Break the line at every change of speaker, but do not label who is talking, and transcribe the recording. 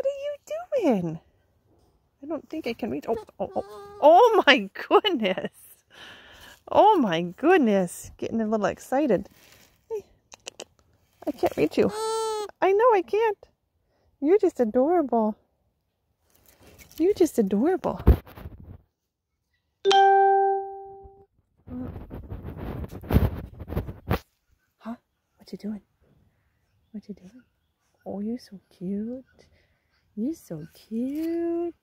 What are you doing? I don't think I can reach. Oh, oh, oh, oh my goodness. Oh my goodness. Getting a little excited. I can't reach you. I know I can't. You're just adorable. You're just adorable. Huh? What you doing? What you doing? Oh, you're so cute. You're so cute.